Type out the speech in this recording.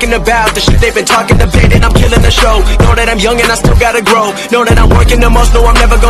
talking about the shit they've been talking about, and I'm killing the show. Know that I'm young and I still gotta grow. Know that I'm working the most, know I'm never gonna.